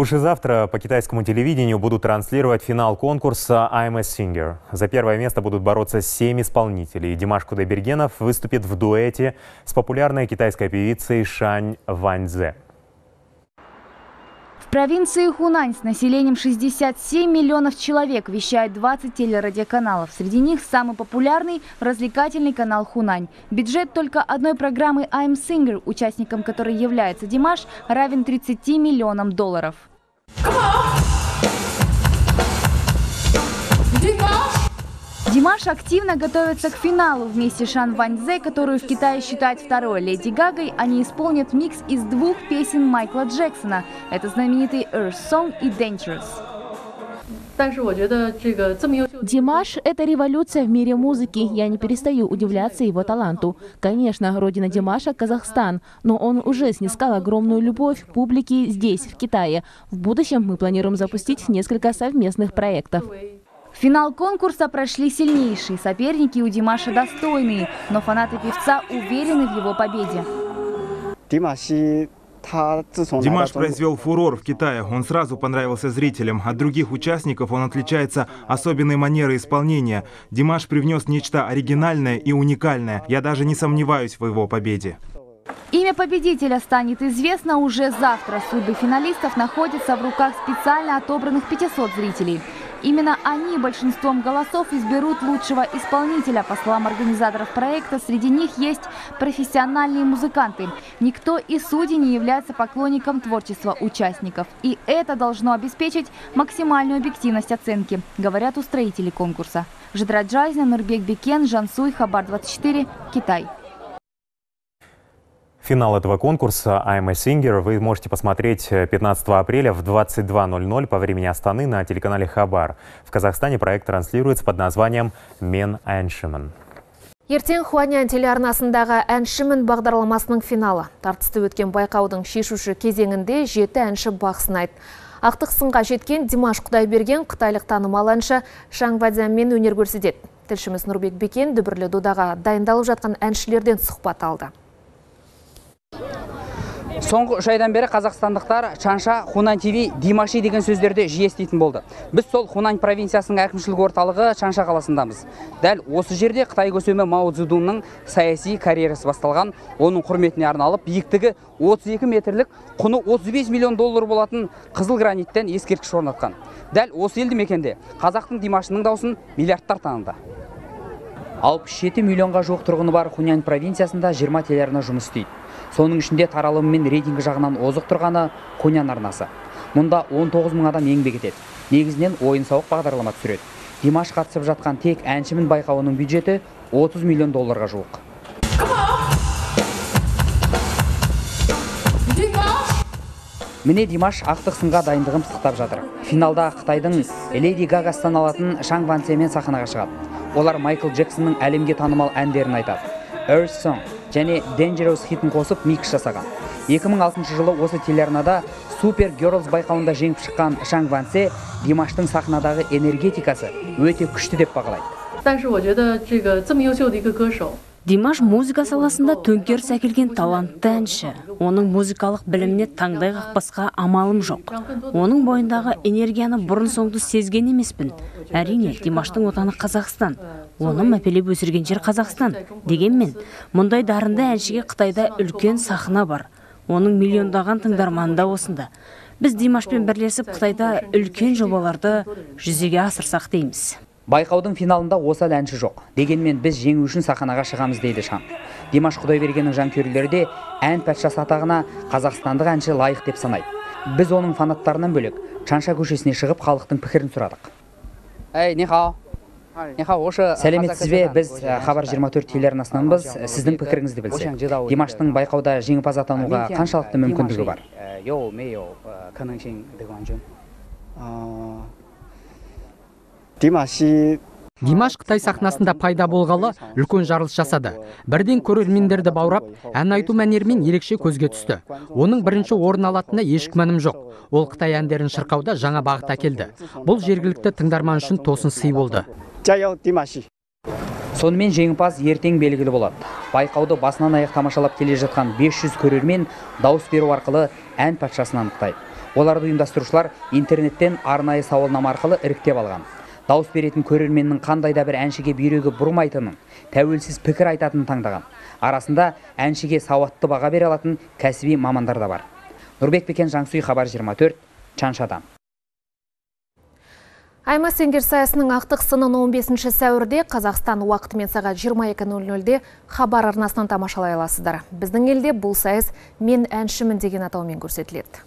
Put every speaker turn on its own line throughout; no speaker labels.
Уж и завтра по китайскому телевидению будут транслировать финал конкурса I'm a Singer. За первое место будут бороться семь исполнителей. Димаш Кудайбергенов выступит в дуэте с популярной китайской певицей Шань Ваньзе.
Провинции Хунань с населением 67 миллионов человек вещает 20 телерадиоканалов. Среди них самый популярный – развлекательный канал Хунань. Бюджет только одной программы I'm Singer, участником которой является Димаш, равен 30 миллионам долларов. Димаш активно готовится к финалу. Вместе с Шан Ваньзе, которую в Китае считают второй Леди Гагой, они исполнят микс из двух песен Майкла Джексона. Это знаменитый Earth Song и Dangerous.
Димаш – это революция в мире музыки. Я не перестаю удивляться его таланту. Конечно, родина Димаша – Казахстан, но он уже снискал огромную любовь публики здесь, в Китае. В будущем мы планируем запустить несколько совместных проектов.
Финал конкурса прошли сильнейшие. Соперники у Димаша достойные, но фанаты певца уверены в его победе.
Димаш произвел фурор в Китае. Он сразу понравился зрителям. От других участников он отличается особенной манерой исполнения. Димаш привнес нечто оригинальное и уникальное. Я даже не сомневаюсь в его победе.
Имя победителя станет известно уже завтра. Судьбы финалистов находятся в руках специально отобранных 500 зрителей. Именно они большинством голосов изберут лучшего исполнителя. По словам организаторов проекта, среди них есть профессиональные музыканты. Никто из судей не является поклонником творчества участников. И это должно обеспечить максимальную объективность оценки, говорят устроители конкурса. Жидра Джайзна, Нурбек Бекен, Жансуй, Хабар 24, Китай.
Финал этого конкурса I'm a Singer вы можете посмотреть 15 апреля в 22.00 по времени Астаны на телеканале Хабар. В Казахстане проект транслируется под названием «Мен Әншімін».
Ертең Хуанян телеарнасындағы әншімін бағдарламасының финалы. Тартысты өткен байқаудың шешуші кезеңінде жеті әнші бақ сынайды. Ақтық сынға жеткен Димаш Құдайберген қытайлық танымал әнші Шаң Вадзянмен өнер көрсетеді. Тілшіміз Нұрбек Бекен дүбірлі додаға дайындалып жатқан әншілерден сұхбат алды.
Соңғы үш айдан бері қазақстандықтар Чанша, Хунань ТВ, Димаши деген сөздерді жиі еститін болды. Біз сол Хунань провинциясының әкімшілік орталығы Чанша қаласындамыз. Дәл осы жерде Қытай көсемі Мао Цзэдунның саяси карьерасы басталған, оның құрметіне арналып, биіктігі 32 метрлік, құны 35 миллион доллар болатын қызыл граниттен ескерткіш орнатқан. Дәл осы елді мекенде қазақтың Димашының даусын миллиардтар таныды. 67 миллионға жоқ тұрғыны бар Хунань провинциясында 20 телеарна жұмыс істейді. Соның ішінде таралымы мен рейтингі жағынан озық тұрғаны Хунян арнасы. Мұнда 19 мың адам еңбек етеді. Негізінен ойын сауық бағдарлама түсіреді. Димаш қатысып жатқан тек әншімін байқауының бюджеті 30 миллион долларға жуық. Міне димаш ақтық сынға дайындығын пысықтап жатыр. Финалда қытайдың леди гага саналатын шаң вансемен сахнаға шығады. Олар майкл джексонның әлемге танымал әндерін айтады. Earth song және dangerous хитін қосып микс жасаған. 2006 жылы осы телеарнада супер герлз байқауында жеңіп шыққан шаң вансе димаштың сахнадағы энергетикасы өте күшті деп бағалайды
димаш музыка саласында төңкеріс әкелген талантты әнші. Оның музыкалық біліміне таңдай қақпасқа амалым жоқ. Оның бойындағы энергияны бұрын соңды сезген емеспін. Әрине димаштың отаны қазақстан. Оны мәпелеп өсірген жер қазақстан. Дегенмен мұндай дарынды әншіге қытайда үлкен сахна бар. Оның миллиондаған тыңдарманы да осында. Біз димашпен бірлесіп қытайда үлкен жобаларды жүзеге асырсақ дейміз
байқаудың финалында осал әнші жоқ. Дегенмен біз жеңу үшін сахнаға шығамыз дейді шам димаш құдайбергеннің жанкүйерлері де ән патшасы атағына қазақстандық әнші лайық деп санайды. Біз оның фанаттарынан бөлек чанша көшесіне шығып халықтың пікірін сұрадық. Әй не хау? Сәлеметсіз бе? біз хабар 24 телеарнасынанбыз. Сіздің пікіріңізді білсек. Димаштың байқауда жеңімпаз атануға қаншалықты мүмкіндігі бар?
Димаш қытай сахнасында пайда болғалы үлкен жарылыс жасады. Бірден көрермендерді баурап ән айту мәнерімен ерекше көзге түсті. Оның бірінші орын алатынына еш күмәнім жоқ. Ол қытай әндерін шырқауда жаңа бағыт әкелді. Бұл жергілікті тыңдарман үшін тосын сый болды.
Сонымен жеңімпаз ертең белгілі болады. Байқауды басынан аяқ тамашалап келе жатқан 500 көрермен дауыс беру арқылы ән патшасын анықтайды. Оларды ұйымдастырушылар интернеттен арнайы сауалнама арқылы іріктеп алған. Дауыс беретін көрерменнің қандай да бір әншіге бүйрегі бұрмайтынын тәуелсіз пікір айтатынын таңдаған арасында әншіге сауатты баға бере алатын кәсіби мамандар да бар нұрбек бекен жаңсүй хабар 24 чаншадан
Аймас сайысының ақтық сынын 15 сәуірде Қазақстан уақытымен сағат 22.00-де хабар арнасынан тамашалай аласыздар. Біздің елде бұл сайыс мен әншімін деген атаумен көрсетіледі.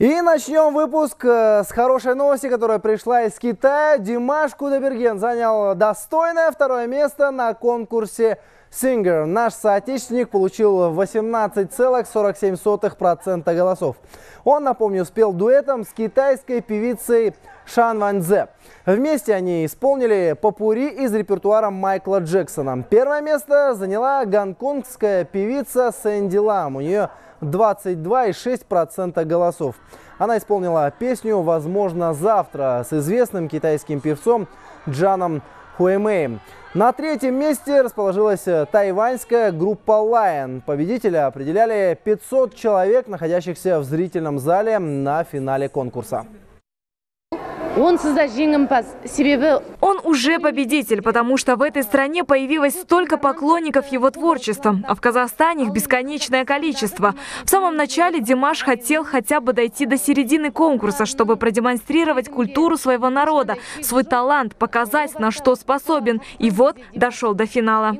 И начнем выпуск э, с хорошей новости, которая пришла из Китая. Димаш Кудайберген занял достойное второе место на конкурсе Singer. Наш соотечественник получил 18,47% голосов. Он, напомню, спел дуэтом с китайской певицей Шан Ванзе. Вместе они исполнили попури из репертуара Майкла Джексона. Первое место заняла гонконгская певица Сэнди Лам. У нее 22,6% голосов. Она исполнила песню «Возможно, завтра» с известным китайским певцом Джаном Хуэмеем. На третьем месте расположилась тайваньская группа Lion. Победителя определяли 500 человек, находящихся в зрительном зале на финале конкурса.
Онсыз
он уже победитель потому что в этой стране появилось столько поклонников его творчества а в казахстане их бесконечное количество. В самом начале димаш хотел хотя бы дойти до середины конкурса чтобы продемонстрировать культуру своего народа свой талант показать на что способен. И вот дошел до финала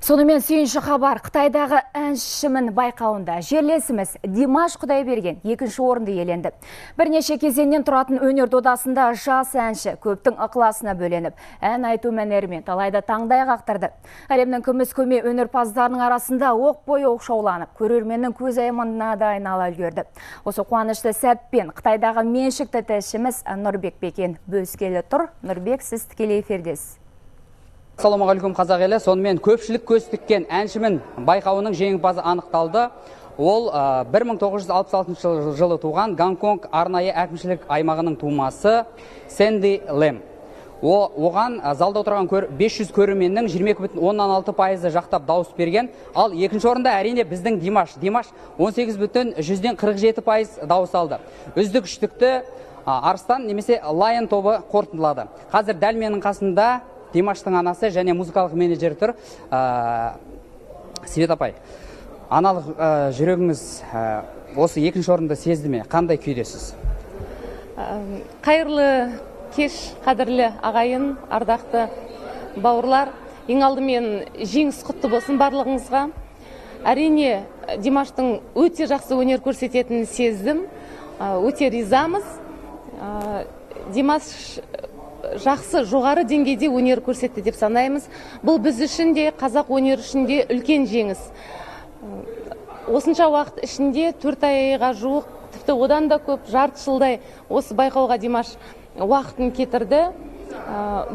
Сонымен сүйінші хабар Қытайдағы әншімін байқауында жерлесіміз Димаш Құдайберген екінші орынды еленді. Бірнеше кезеңнен тұратын өнер додасында жас әнші көптің ықыласына бөленіп, ән айту мәнерімен талайда таңдай қақтырды. Әлемнің күміс көме өнерпаздарының арасында оқ бойы оқшауланып, көрерменнің көз айманына да айнала үлгерді. Осы қуанышты сәтпен Қытайдағы меншікті тілшіміз Нұрбек Бекен тұр. Нұрбек, сіз тікелей эфирдесіз
ассалаумағалейкум қазақ елі. Сонымен көпшілік көз тіккен әншімін байқауының жеңімпазы анықталды. Ол 1966 жылы туған гонконг арнайы әкімшілік аймағының тумасы сэнди лем оған залда отырған 500 көрерменнің 22,6 пайызы жақтап дауыс берген. Ал екінші орында әрине біздің димаш. Димаш 18 бүтін жүзден 47 пайыз дауыс алды. Үздік үштікті арыстан немесе лайон тобы қорытындылады. Қазір дәл менің қасында димаштың анасы және музыкалық менеджер тұр. Ә, свет апай аналық ә, жүрегіңіз ә, осы екінші орынды сезді ме? Қандай күйдесіз?
Қайырлы кеш қадірлі ағайын ардақты бауырлар. Ең алдымен жеңіс құтты болсын барлығыңызға. Әрине димаштың өте жақсы өнер көрсететінін сездім. Өте ризамыз. Димаш жақсы жоғары деңгейде өнер көрсетті деп санаймыз. Бұл біз үшін де қазақ өнері үшін де үлкен жеңіс. Осынша уақыт ішінде төрт айға жуық тіпті одан да көп жарты жылдай осы байқауға димаш уақытын кетірді.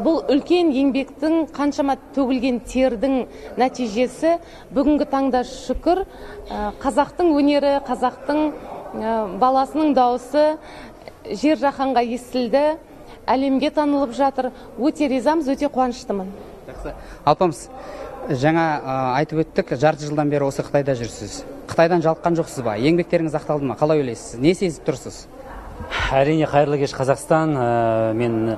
Бұл үлкен еңбектің қаншама төгілген тердің нәтижесі. Бүгінгі таңда шүкір қазақтың өнері қазақтың баласының дауысы жер жаһанға естілді. Әлемге танылып жатыр. Өте ризамыз өте қуаныштымын.
Жақсы. Алпамыс жаңа айтып өттік жарты жылдан бері осы қытайда жүрсіз. Қытайдан жалыққан жоқсыз ба? Еңбектеріңіз ақталды ма? Қалай ойлайсыз? Не сезіп тұрсыз?
Әрине қайырлы кеш қазақстан. Ә, мен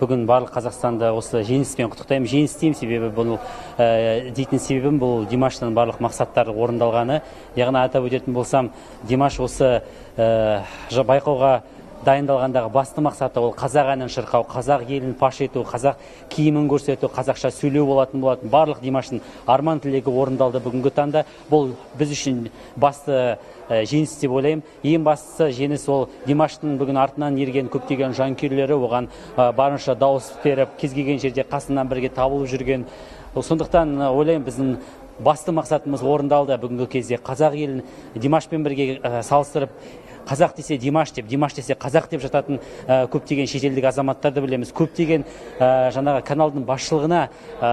бүгін барлық қазақстанды осы жеңіспен құттықтаймын. Жеңіс деймін себебі бұл ә, дейтін себебім бұл димаштың барлық мақсаттары орындалғаны. Яғни атап өтетін болсам димаш осы ә, байқауға дайындалғандағы басты мақсаты ол қазақ әнін шырқау қазақ елін паш ету қазақ киімін көрсету қазақша сөйлеу болатын болатын барлық димаштың арман тілегі орындалды бүгінгі таңда. Бұл біз үшін басты жеңіс деп ойлаймын. Ең бастысы жеңіс ол димаштың бүгін артынан ерген көптеген жанкүйерлері оған барынша дауыс беріп кез келген жерде қасынан бірге табылып жүрген. Сондықтан ойлаймын біздің басты мақсатымыз орындалды бүгінгі кезде. Қазақ елін димашпен бірге салыстырып қазақ десе димаш деп димаш десе қазақ деп жататын ә, көптеген шетелдік азаматтарды білеміз. Көптеген ә, жаңағы каналдың басшылығына ә,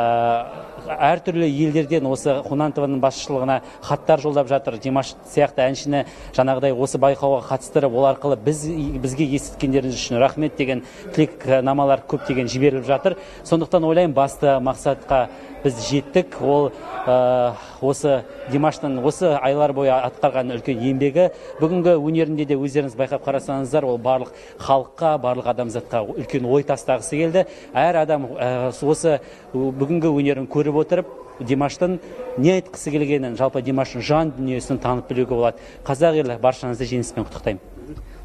әртүрлі елдерден осы хунантованың басшылығына хаттар жолдап жатыр. Димаш сияқты әншіні жаңағыдай осы байқауға қатыстырып ол арқылы біз бізге естіткендеріңіз үшін рахмет деген тілекнамалар көптеген жіберіліп жатыр. Сондықтан ойлаймын басты мақсатқа біз жеттік. Ол ә, осы димаштың осы айлар бойы атқарған үлкен еңбегі бүгінгі өнерінде де өздеріңіз байқап қарасаңыздар ол барлық халыққа барлық адамзатқа үлкен ой тастағысы келді. Әр адам осы бүгінгі өнерін көріп отырып димаштың не айтқысы келгенін жалпы димаштың жан дүниесін танып білуге болады. Қазақ елі баршаңызды жеңіспен құттықтаймын.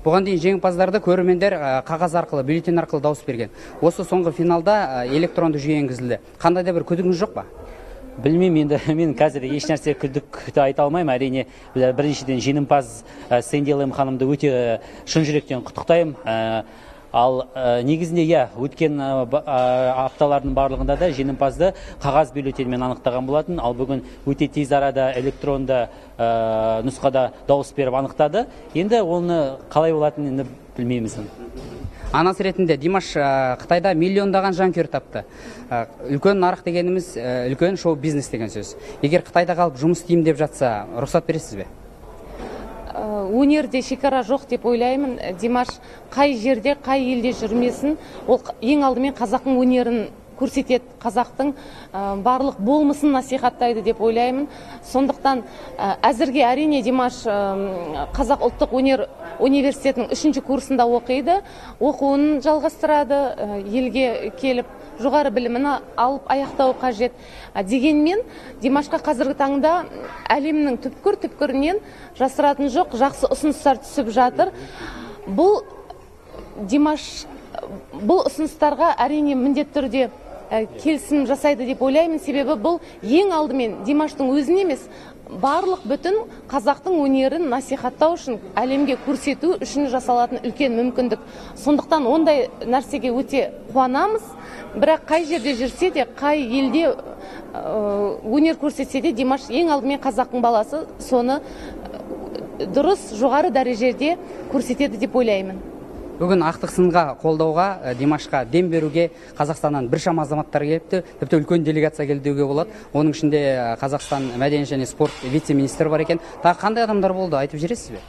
Бұған дейін жеңімпаздарды көрермендер қағаз арқылы бюллетень арқылы дауыс берген. Осы соңғы финалда электронды жүйе енгізілді. Қандай да бір күдігіңіз жоқ па?
Білмеймін енді мен қазір ешнәрсе күдікті айта алмаймын. Әрине біріншіден жеңімпаз сэнди лэм ханымды өте шын жүректен құттықтаймын. Ал ә, негізінде иә өткен ә, апталардың барлығында да жеңімпазды қағаз бюллетеньмен анықтаған болатын. Ал бүгін өте тез арада электронды нұсқада дауыс беріп анықтады. Енді оны қалай болатынын енді білмейміз.
Анасы ретінде димаш қытайда миллиондаған жанкүйер тапты. Үлкен нарық дегеніміз үлкен шоу бизнес деген сөз. Егер қытайда қалып жұмыс істеймін деп жатса рұқсат бересіз бе?
Өнерде шекара жоқ деп ойлаймын. Димаш қай жерде қай елде жүрмесін ол ең алдымен қазақтың өнерін көрсетеді қазақтың. Барлық болмысын насихаттайды деп ойлаймын. Сондықтан әзірге әрине димаш қазақ ұлттық өнер университетінің үшінші курсында оқиды. Оқуын жалғастырады елге келіп. Жоғары білімін алып аяқтау қажет. Дегенмен димашқа қазіргі таңда әлемнің түпкір түпкірінен жасыратын жоқ жақсы ұсыныстар түсіп жатыр. Бұл димаш бұл ұсыныстарға әрине міндетті түрде келісім жасайды деп ойлаймын. Себебі бұл ең алдымен димаштың өзін емес барлық бүтін қазақтың өнерін насихаттау үшін әлемге көрсету үшін жасалатын үлкен мүмкіндік. Сондықтан ондай нәрсеге өте қуанамыз. Бірақ қай жерде жүрсе де қай елде өнер көрсетсе де димаш ең алдымен қазақтың баласы соны дұрыс жоғары дәрежеде көрсетеді деп ойлаймын.
Бүгін ақтық сынға қолдауға димашқа дем беруге қазақстаннан біршама азаматтар келіпті. Тіпті үлкен делегация келді деуге болады. Оның ішінде қазақстан мәдениет және спорт вице министрі бар екен. Тағы қандай адамдар болды? Айтып жібересіз бе?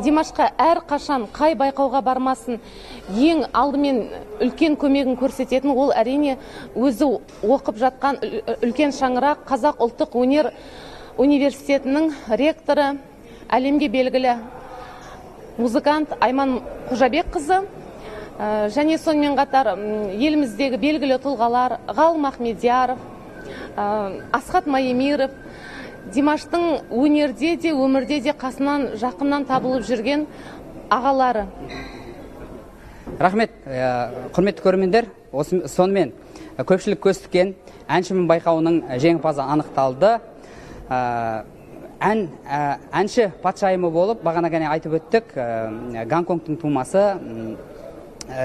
Димашқа әр қашан қай байқауға бармасын ең алдымен үлкен көмегін көрсететін ол әрине өзі оқып жатқан үлкен шаңырақ қазақ ұлттық өнер университетінің ректоры әлемге белгілі музыкант айман қожабекқызы. Және сонымен қатар еліміздегі белгілі тұлғалар ғалым ахмедияров асхат майемиров димаштың өнерде де өмірде де қасынан жақыннан табылып жүрген ағалары.
Рахмет құрметті көрермендер. Сонымен көпшілік көз тіккен әншімін байқауының жеңімпазы анықталды. Ән әнші патшайымы болып бағана ғана айтып өттік. Гонконгтың тумасы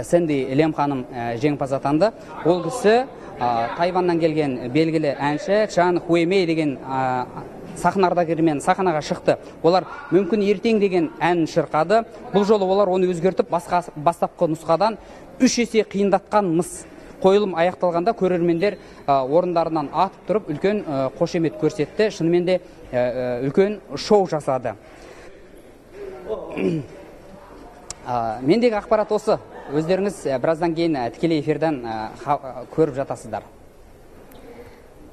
сэнди лем ханым жеңімпаз атанды. Ол кісі тайваннан келген белгілі әнші чан хуэмей деген сахна ардагерімен сахнаға шықты. Олар мүмкін ертең деген ән шырқады. Бұл жолы олар оны өзгертіп басқа бастапқы нұсқадан үш есе қиындатқан мыс қойылым аяқталғанда көрермендер орындарынан атып тұрып үлкен қошемет көрсетті. Шынымен де үлкен шоу жасады. Мендегі ақпарат осы. Өздеріңіз біраздан кейін тікелей эфирден көріп жатасыздар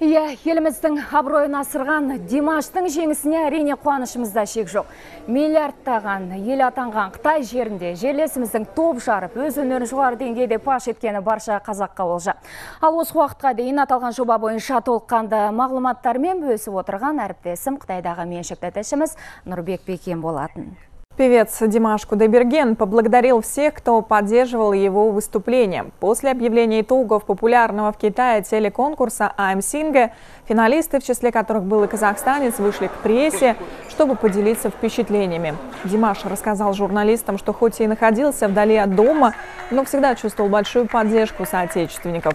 Иә, еліміздің абыройын асырған Димаштың жеңісіне әрине қуанышымызда шек жоқ. Миллиардтаған, ел атанған Қытай жерінде жерлесіміздің топ жарып, өз өнерін жоғары деңгейде паш еткені барша қазаққа олжа. Ал осы уақытқа дейін аталған жоба бойынша толыққанды мағлұматтармен бөлісіп отырған әріптесім Қытайдағы меншікті тілшіміз Нұрбек Бекен болатын.
Певец Димаш Кудайберген поблагодарил всех, кто поддерживал его выступление. После объявления итогов популярного в Китае телеконкурса «I'm Singer» финалисты, в числе которых был и казахстанец, вышли к прессе, чтобы поделиться впечатлениями. Димаш рассказал журналистам, что хоть и находился вдали от дома, но всегда чувствовал большую поддержку соотечественников.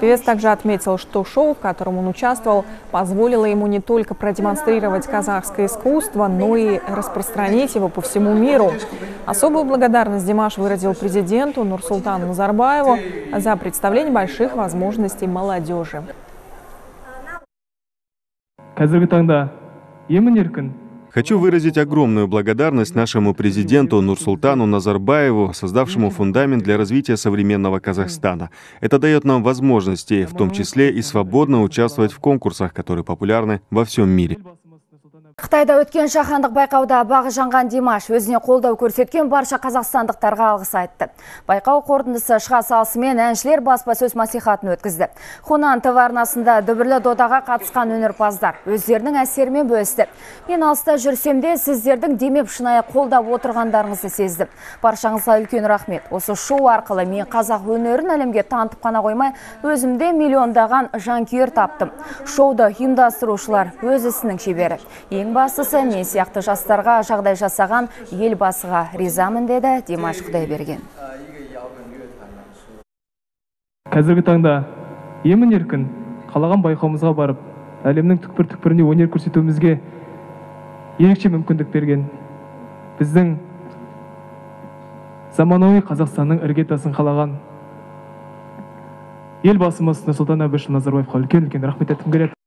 Певец также отметил, что шоу, в котором он участвовал, позволило ему не только продемонстрировать казахское искусство, но и распространить его по всему миру. Особую благодарность Димаш выразил президенту Нурсултану Назарбаеву за представление больших возможностей молодежи.
қазіргі таңда емін еркін Хочу выразить огромную благодарность нашему президенту Нурсултану Назарбаеву, создавшему фундамент для развития современного Казахстана. Это дает нам возможности, в том числе и свободно участвовать в конкурсах, которые популярны во всем мире.
Қытайда өткен жаһандық байқауда бағы жанған Димаш өзіне қолдау көрсеткен барша қазақстандықтарға алғыс айтты. Байқау қорытындысы шыға салысымен әншілер баспасөз мәслихатын өткізді. Хунан ТВ арнасында дүбірлі додаға қатысқан өнерпаздар өздерінің әсерімен бөлісті. Мен алыста жүрсем де сіздердің демеп шынайы қолдап отырғандарыңызды сездім. Баршаңызға үлкен рахмет. Осы шоу арқылы мен қазақ өнерін әлемге танытып қана қоймай, өзімде миллиондаған жанкүйер таптым. Шоуды ұйымдастырушылар өз ісінің шебері. Бастысы мен сияқты жастарға жағдай жасаған елбасыға ризамын деді Димаш Құдайберген.
Қазіргі таңда емін еркін қалаған байқауымызға барып, әлемнің түкпір-түкпіріне өнер көрсетуімізге ерекше мүмкіндік берген. Біздің заманауи Қазақстанның іргетасын қалаған елбасымыз Нұрсұлтан Әбішұлы Назарбаевқа үлкен үлкен рахмет айтқым келеді.